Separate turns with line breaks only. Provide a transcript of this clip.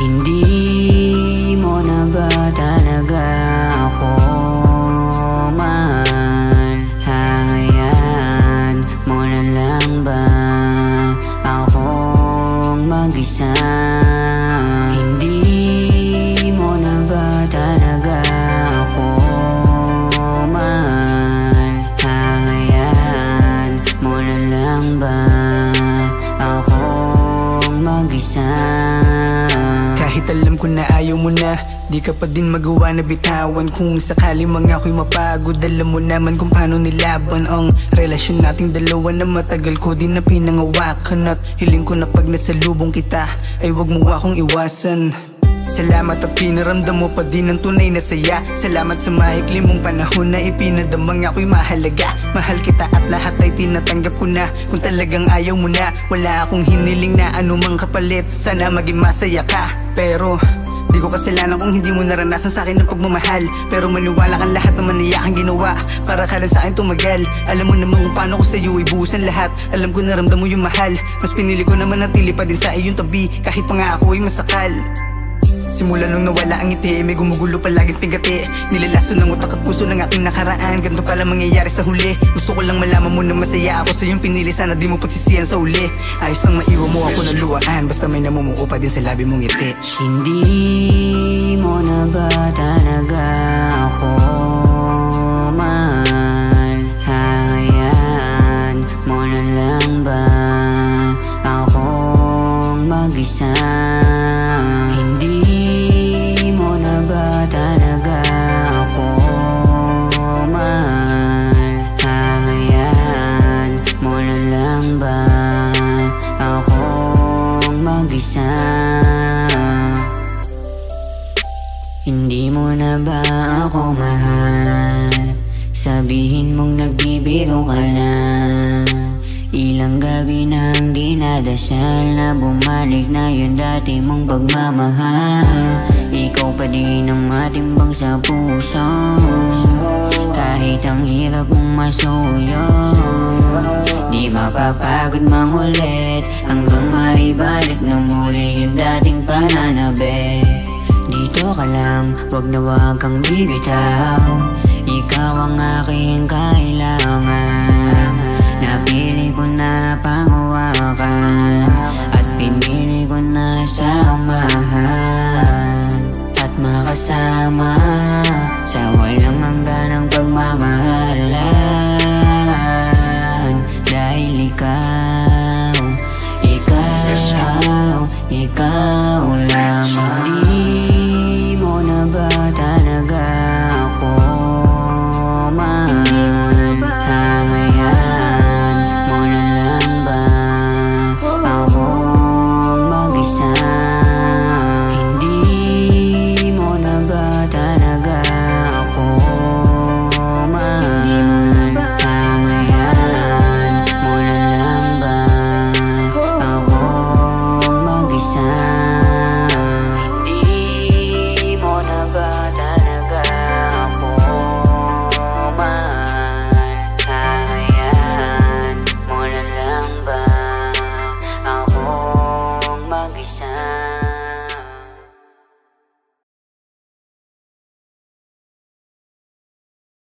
Hindi mo na ba talaga ako mahal? Hahayaan mo lang ba akong mag-isa? Hindi mo na ako mahal? Hahayaan mo lang ba akong mag-isa?
Kahit alam ko na ayaw mo na Di ka pa din magawa na bitawan. Kung sakali mga ako'y mapagod Alam mo naman kung paano nilaban Ang relasyon nating dalawa na matagal ko din na pinangawakan. At hiling ko na pag nasalubong kita Ay wag mo akong iwasan Salamat at pinaramdam mo pa din ang tunay na saya. Salamat sa mahikli mong panahon na ipinadamang ako'y mahalaga. Mahal kita at lahat ay tinatanggap ko na. Kung talagang ayaw mo na Wala akong hiniling na anumang kapalit. Sana maging masaya ka. Pero Di ko kasalanan kung hindi mo naranasan sa akin ang pagmamahal. Pero maniwala kang lahat naman ay aking ginawa. Para ka lang sa akin tumagal. Alam mo naman kung paano ko sa'yo ibuhusan lahat. Alam ko naramdam mo yung mahal. Mas pinili ko naman natili pa din sa iyong tabi. Kahit pa nga ako ay masakal Simula nung nawala ang ngiti May gumugulo palaging pingati. Nilalaso ng utak at puso ng aking nakaraan. Ganto pala mangyayari sa huli. Gusto ko lang malaman mo na masaya ako sa iyong pinili. Sana di mo pagsisiyan sa uli Ayos nang maiwan mo ako ng luwaan Basta may namumuo pa din sa labi mong ngiti.
Hindi mo na ba mag-isa? Hindi mo na ba ako mahal? Sabihin mong nagbibiro ka na Ilang gabi nang dinadasal Na bumalik na yung dati mong pagmamahal Ikaw pa din ang matimbang sa puso. Kahit ang hirap mong masuyo Di mapapagod mangulit Hanggang maibalik na muli yung dating pananabik dito ka lang, wag na wag kang bibitaw. Ikaw ang aking kailangan